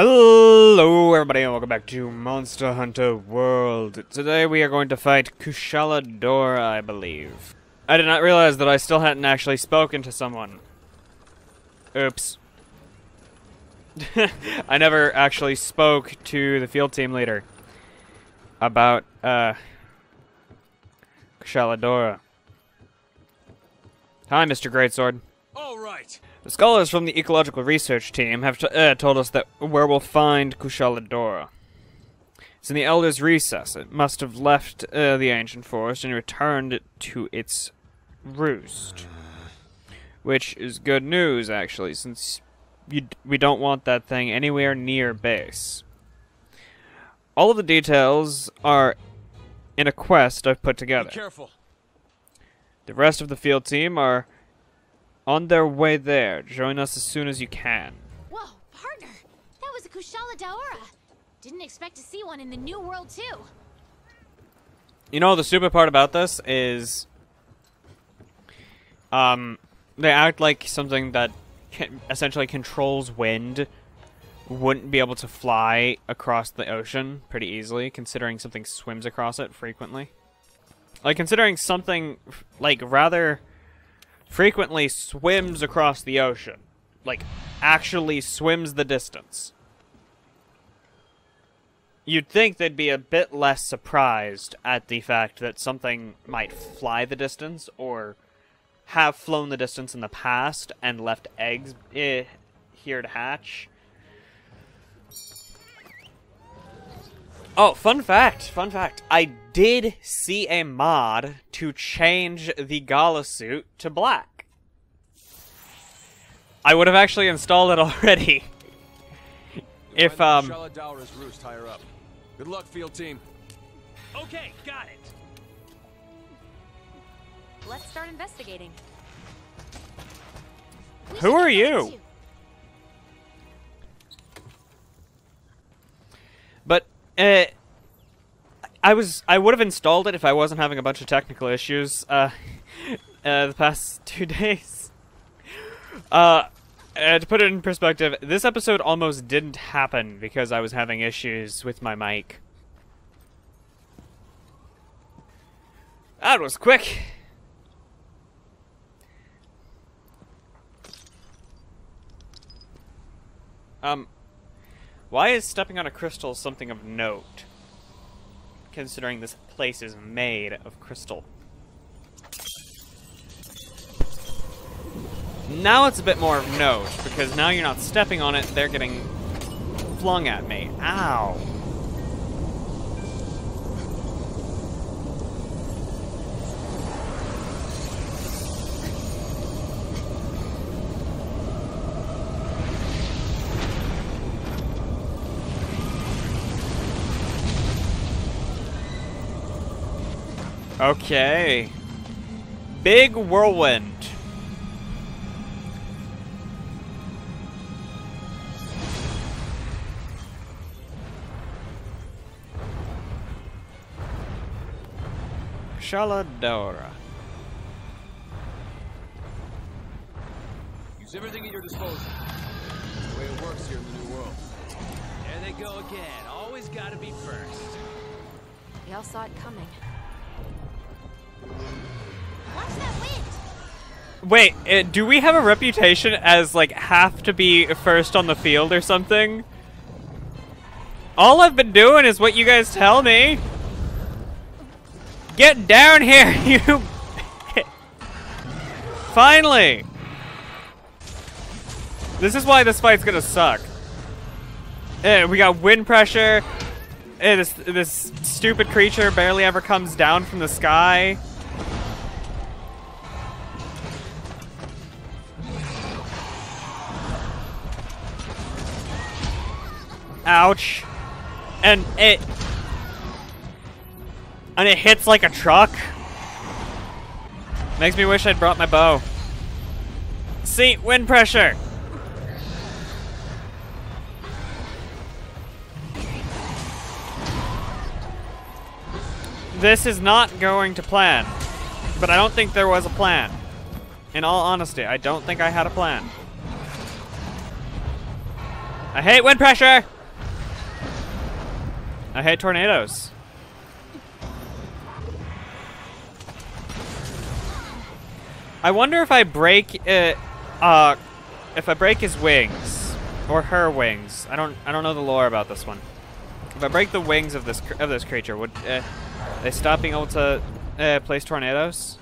Hello, everybody, and welcome back to Monster Hunter World. Today we are going to fight Kushala Daora, I believe. I did not realize that I still hadn't actually spoken to someone. Oops. I never actually spoke to the field team leader about, uh, Kushala Daora. Hi, Mr. Greatsword. All right. The scholars from the ecological research team have t- uh, told us that where we'll find Kushala Daora. It's in the Elder's Recess. It must have left uh, the ancient forest and returned to its roost. Which is good news, actually, since you d- we don't want that thing anywhere near base. All of the details are in a quest I've put together. Be together. careful. The rest of the field team are on their way there. Join us as soon as you can. Whoa, partner! That was a Kushala Daora. Didn't expect to see one in the New World too. You know the stupid part about this is, um, they act like something that can, essentially controls wind wouldn't be able to fly across the ocean pretty easily, considering something swims across it frequently. Like considering something like rather frequently swims across the ocean, like actually swims the distance. You'd think they'd be a bit less surprised at the fact that something might fly the distance or have flown the distance in the past and left eggs eh, here to hatch. Oh, fun fact, fun fact. I did see a mod to change the Gala suit to black. I would have actually installed it already. if, um... the Kushala Daora's roost higher up. Good luck, field team. Okay, got it. Let's start investigating. We Who are get you? Uh, I was I would have installed it if I wasn't having a bunch of technical issues uh, uh, the past two days. Uh, uh, to put it in perspective, this episode almost didn't happen because I was having issues with my mic. That was quick. Um, why is stepping on a crystal something of note? Considering this place is made of crystal. Now it's a bit more of note, because now you're not stepping on it, they're getting flung at me. Ow. Okay. Big whirlwind. Shaladora. Use everything at your disposal. That's the way it works here in the New World. There they go again. Always gotta be first. We all saw it coming. Wait, uh, do we have a reputation as like have to be first on the field or something? All I've been doing is what you guys tell me. Get down here, you. Finally. This is why this fight's gonna suck. Uh, we got wind pressure. Uh, this this stupid creature barely ever comes down from the sky. Ouch. And it... And it hits like a truck. Makes me wish I'd brought my bow. See, wind pressure. This is not going to plan. But I don't think there was a plan. In all honesty, I don't think I had a plan. I hate wind pressure! I hate tornadoes. I wonder if I break it, uh if I break his wings or her wings. I don't I don't know the lore about this one. If I break the wings of this of this creature, would uh, they stop being able to uh, place tornadoes?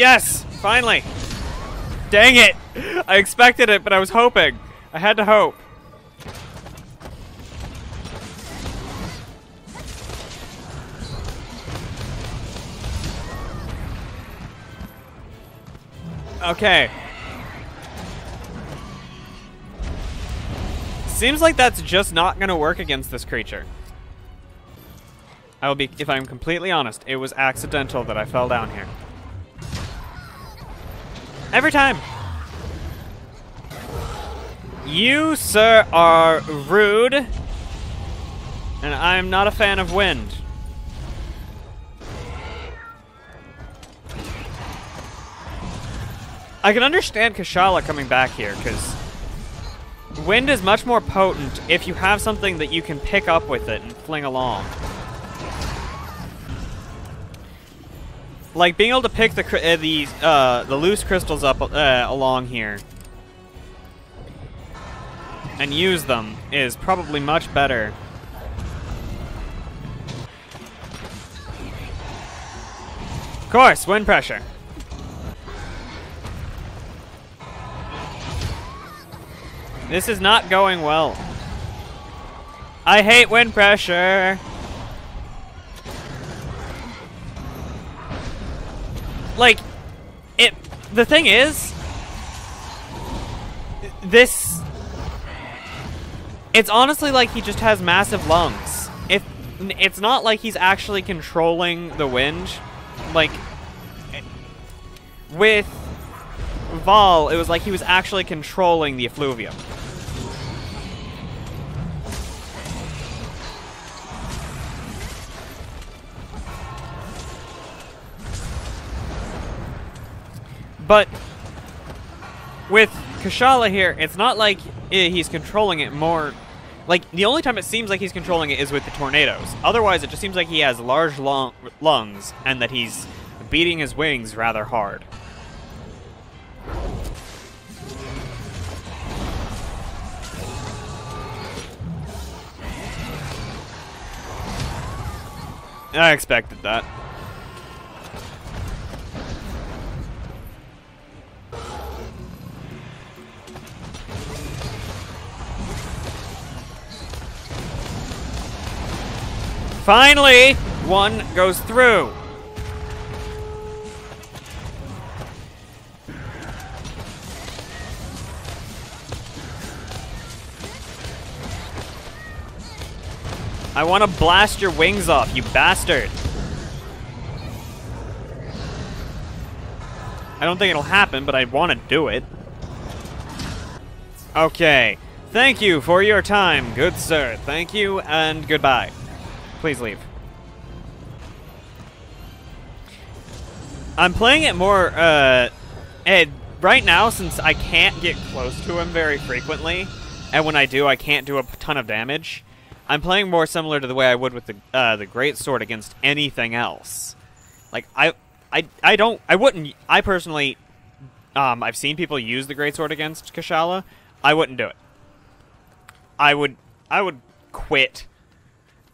Yes! Finally! Dang it! I expected it, but I was hoping. I had to hope. Okay. Seems like that's just not gonna work against this creature. I will be, if I'm completely honest, it was accidental that I fell down here. Every time. You, sir, are rude, and I'm not a fan of wind. I can understand Kashala coming back here, because wind is much more potent if you have something that you can pick up with it and fling along. Like being able to pick the uh, the uh, the loose crystals up uh, along here and use them is probably much better. Of course, wind pressure. This is not going well. I hate wind pressure. Like, it. The thing is, this. It's honestly like he just has massive lungs. If it's not like he's actually controlling the wind, like with Val, it was like he was actually controlling the effluvium. But with Kashala here, it's not like he's controlling it more. Like, the only time it seems like he's controlling it is with the tornadoes. Otherwise, it just seems like he has large lung- lungs and that he's beating his wings rather hard. I expected that. Finally, one goes through. I want to blast your wings off, you bastard. I don't think it'll happen, but I want to do it. Okay. Thank you for your time, good sir. Thank you, and goodbye. Please leave. I'm playing it more, uh, and right now, since I can't get close to him very frequently, and when I do, I can't do a ton of damage, I'm playing more similar to the way I would with the, uh, the Great Sword against anything else. Like, I, I, I don't, I wouldn't, I personally, um, I've seen people use the Great Sword against Kashala. I wouldn't do it. I would, I would quit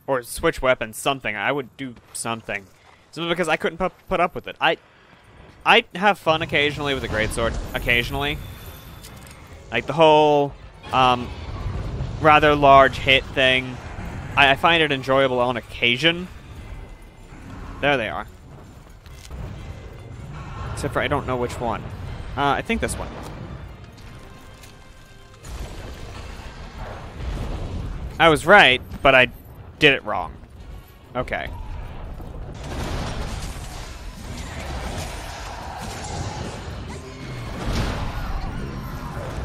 or switch weapons, something. I would do something. Simply because I couldn't pu put up with it. I I have fun occasionally with a greatsword. Occasionally. Like the whole um, rather large hit thing. I, I find it enjoyable on occasion. There they are. Except for I don't know which one. Uh, I think this one. I was right, but I did it wrong. Okay.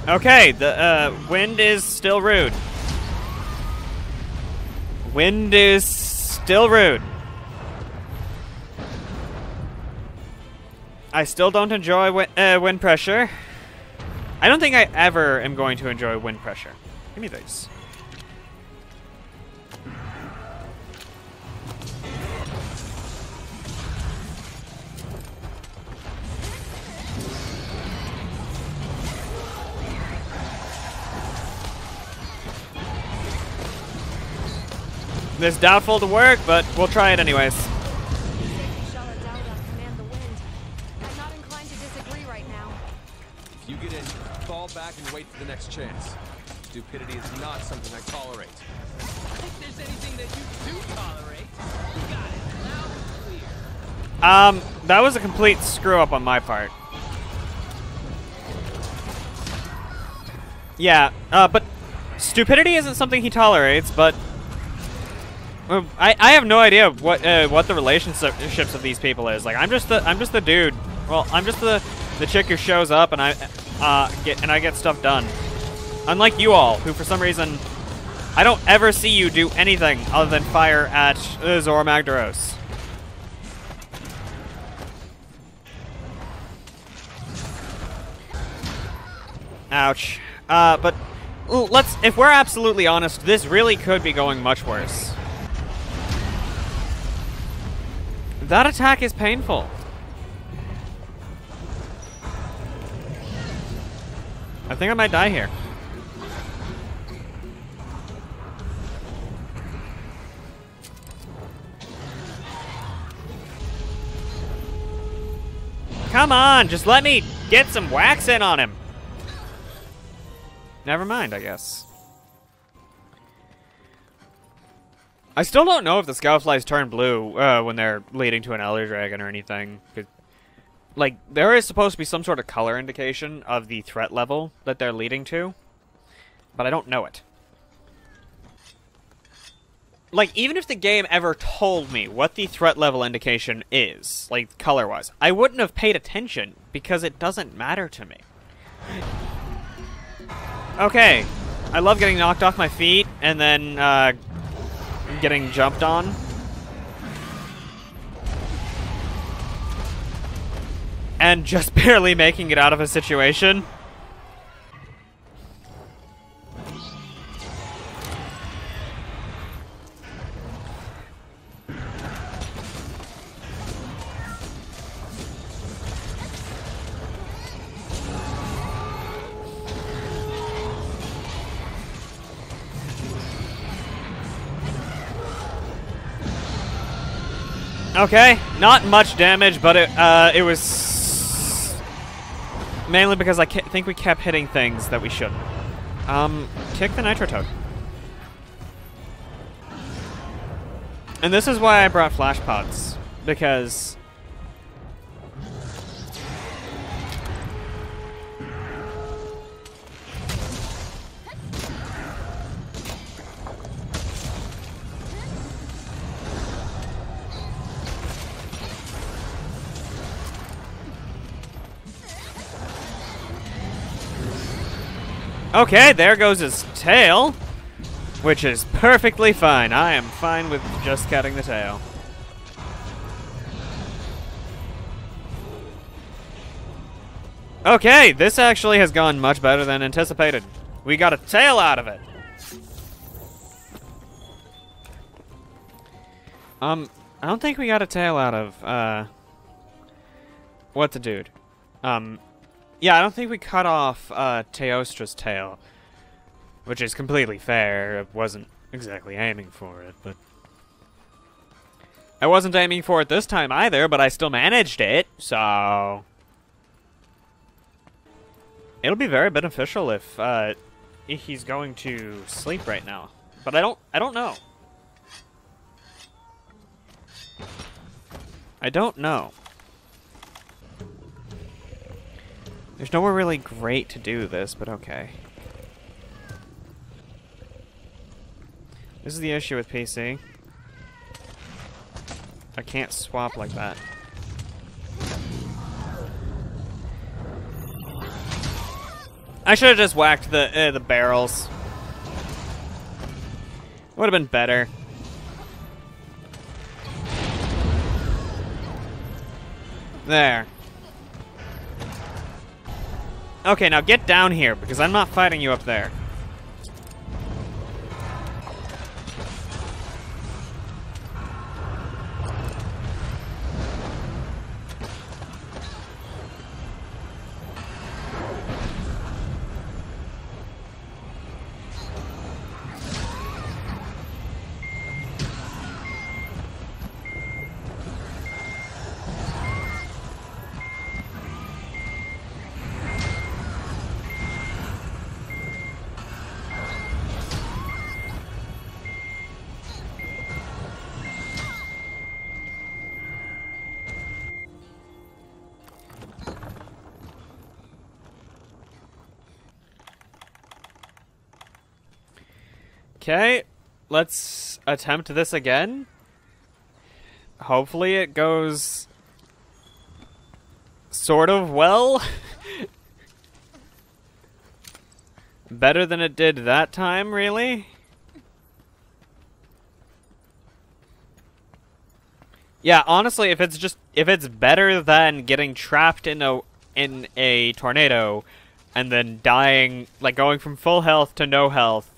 Okay, the uh, wind is still rude. Wind is still rude. I still don't enjoy wi uh, wind pressure. I don't think I ever am going to enjoy wind pressure. Give me these. This doubtful to work, but we'll try it anyways. Kushala Daora command the wind. I'm not inclined to disagree right. If you get in, fall back and wait for the next chance. Stupidity is not something I tolerate. If there's anything that you do tolerate, you got it loud and clear. Um, that was a complete screw up on my part. Yeah, uh, but stupidity isn't something he tolerates, but I, I have no idea what uh, what the relationships of these people is. Like I'm just the I'm just the dude. Well, I'm just the the chick who shows up and I uh get and I get stuff done. Unlike you all, who for some reason I don't ever see you do anything other than fire at uh. Ouch. Uh, but let's, if we're absolutely honest, this really could be going much worse. That attack is painful. I think I might die here. Come on, just let me get some wax in on him. Never mind, I guess. I still don't know if the Scoutflies turn blue uh, when they're leading to an Elder Dragon or anything. Like, there is supposed to be some sort of color indication of the threat level that they're leading to, but I don't know it. Like, even if the game ever told me what the threat level indication is, like, color-wise, I wouldn't have paid attention because it doesn't matter to me. Okay. I love getting knocked off my feet and then uh, getting jumped on. And just barely making it out of a situation. Okay, not much damage, but it uh, it was mainly because I think we kept hitting things that we shouldn't. Um, kick the Nitro Toad. And this is why I brought flash pods because Okay, there goes his tail, which is perfectly fine. I am fine with just cutting the tail. Okay, this actually has gone much better than anticipated. We got a tail out of it. Um, I don't think we got a tail out of, uh, what's a dude? Um, yeah, I don't think we cut off uh, Teostra's tail, which is completely fair. I wasn't exactly aiming for it, but I wasn't aiming for it this time either. But I still managed it, so it'll be very beneficial if uh, if he's going to sleep right now. But I don't, I don't know. I don't know. There's nowhere really great to do this, but okay. This is the issue with PC. I can't swap like that. I should have just whacked the uh, the barrels. Would have been better. There. Okay, now get down here, because I'm not fighting you up there. Okay, let's attempt this again. Hopefully it goes sort of well. Better than it did that time, really? Yeah, honestly, if it's just if it's better than getting trapped in a in a tornado and then dying like going from full health to no health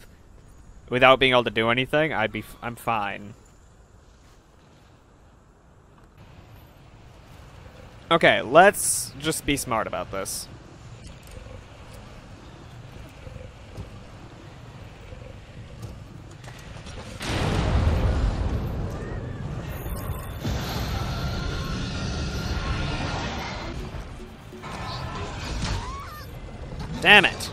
without being able to do anything, I'd be I'm fine. Okay, let's just be smart about this. Damn it.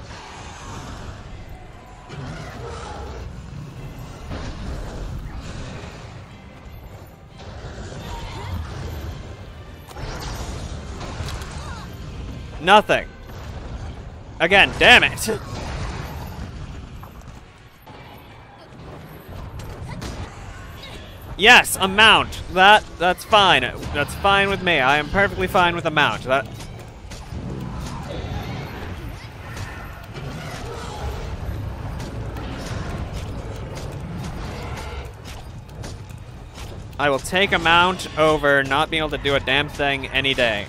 Nothing. Again, damn it. Yes, a mount. That that's fine. That's fine with me. I am perfectly fine with a mount. That I will take a mount over not being able to do a damn thing any day.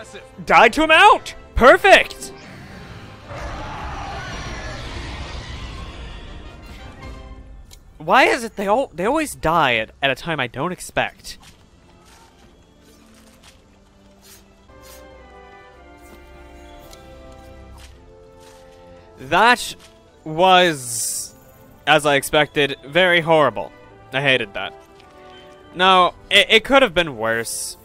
Impressive. Died to him out! Perfect! Why is it they all they always die at, at a time I don't expect? That was, as I expected, very horrible. I hated that. No, it, it could have been worse.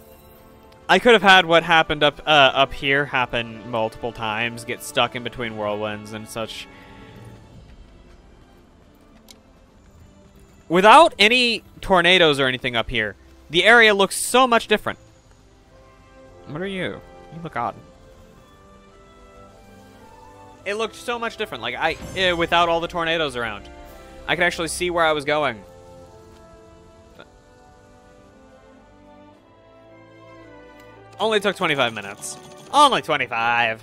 I could have had what happened up uh, up here happen multiple times, get stuck in between whirlwinds and such. Without any tornadoes or anything up here, the area looks so much different. What are you? You look odd. It looked so much different. Like I, eh, without all the tornadoes around, I could actually see where I was going. Only took 25 minutes. Only 25.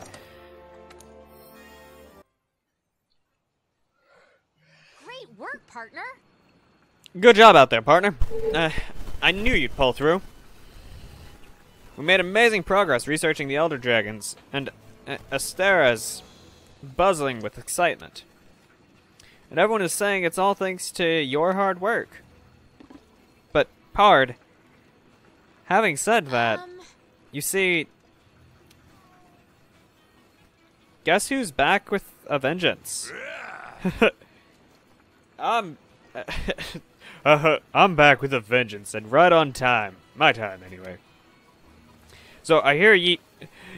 Great work, partner. Good job out there, partner. Uh, I knew you'd pull through. We made amazing progress researching the Elder Dragons, and uh, Astera's buzzing with excitement. And everyone is saying it's all thanks to your hard work. But, Pard, having said that, Um, you see, guess who's back with a vengeance? I'm, uh, I'm back with a vengeance and right on time. My time, anyway. So I hear ye,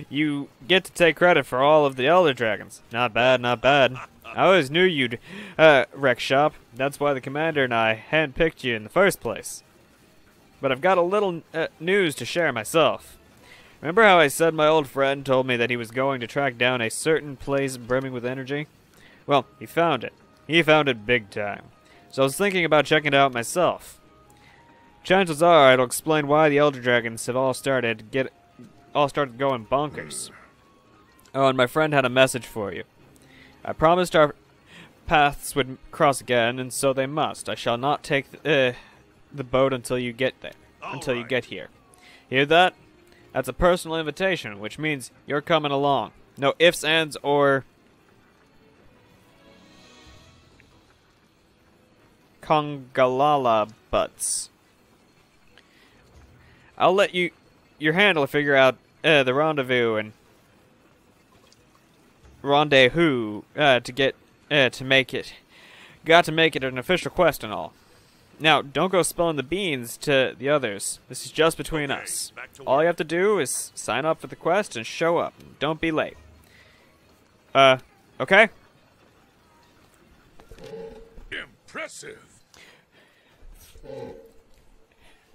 you get to take credit for all of the Elder Dragons. Not bad, not bad. I always knew you'd uh, wreck shop. That's why the commander and I handpicked you in the first place. But I've got a little uh, news to share myself. Remember how I said my old friend told me that he was going to track down a certain place brimming with energy? Well, he found it. He found it big time. So I was thinking about checking it out myself. Chances are it'll explain why the Elder Dragons have all started get all started going bonkers. Oh, and my friend had a message for you. I promised our paths would cross again, and so they must. I shall not take the, uh, the boat until you get there. until you get here. Hear that? That's a personal invitation, which means you're coming along. No ifs, ands, or Kongalala butts. I'll let you, your handler, figure out uh, the rendezvous and rendezvous uh, to get uh, to make it. Got to make it an official quest and all. Now, don't go spilling the beans to the others. This is just between Okay, us. All you have to do is sign up for the quest and show up. Don't be late. Uh, okay? Impressive.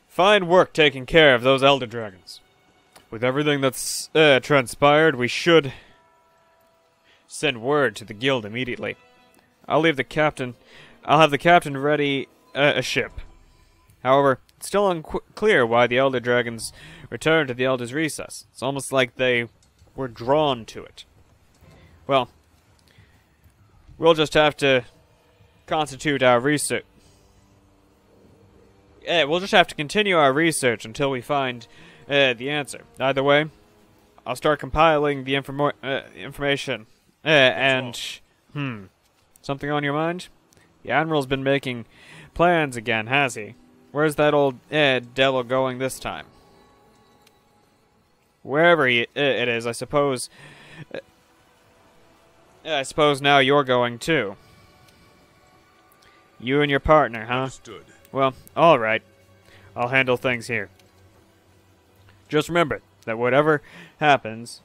Fine work taking care of those Elder Dragons. With everything that's uh, transpired, we should send word to the guild immediately. I'll leave the captain. I'll have the captain ready uh, a ship. However, it's still unclear why the Elder Dragons returned to the Elder's Recess. It's almost like they were drawn to it. Well, we'll just have to constitute our research. Yeah, we'll just have to continue our research until we find uh, the answer. Either way, I'll start compiling the informo- uh, information. Uh, and, hmm, something on your mind? The Admiral's been making plans again, has he? Where's that old uh, devil going this time? Wherever he, it is, I suppose. Uh, I suppose now you're going too. You and your partner, huh? Understood. Well, alright. I'll handle things here. Just remember that whatever happens,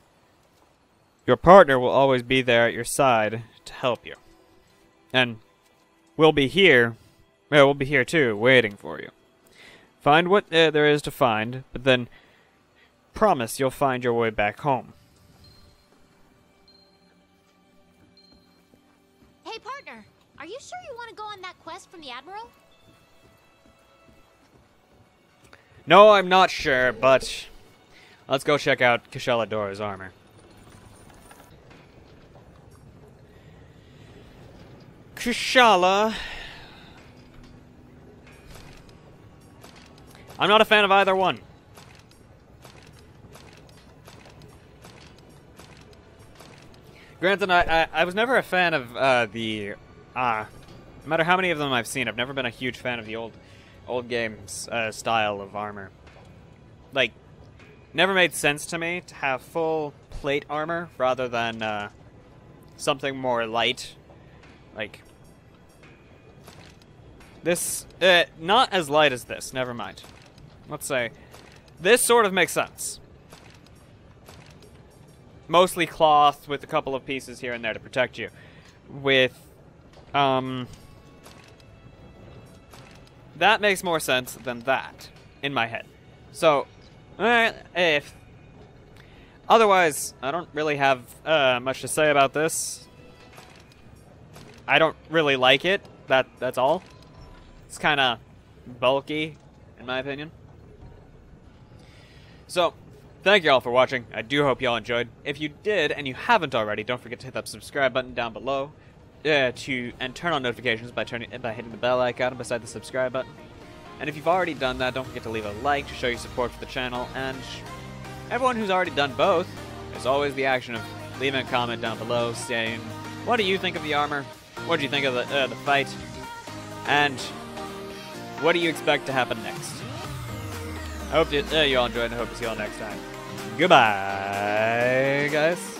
your partner will always be there at your side to help you. And we'll be here, well, we'll be here too, waiting for you. Find what uh, there is to find, but then promise you'll find your way back home. Hey, partner, are you sure you want to go on that quest from the Admiral? No, I'm not sure, but let's go check out Kashela Dora's armor. Kushala. I'm not a fan of either one. Granted, I, I, I was never a fan of uh, the. Uh, no matter how many of them I've seen, I've never been a huge fan of the old, old games uh, style of armor. Like, never made sense to me to have full plate armor rather than uh, something more light. Like this, uh, not as light as this. Never mind. Let's say this sort of makes sense. Mostly cloth with a couple of pieces here and there to protect you. With, um, that makes more sense than that in my head. So, eh, if otherwise, I don't really have uh, much to say about this. I don't really like it. That that's all. It's kind of bulky, in my opinion. So, thank you all for watching. I do hope you all enjoyed. If you did, and you haven't already, don't forget to hit that subscribe button down below, uh, to and turn on notifications by turning by hitting the bell icon beside the subscribe button. And if you've already done that, don't forget to leave a like to show your support for the channel. And everyone who's already done both, there's always the action of leaving a comment down below saying, what do you think of the armor? What do you think of the, uh, the fight? And what do you expect to happen next? I hope you, uh, you all enjoyed. and I hope to see you all next time. Goodbye, guys.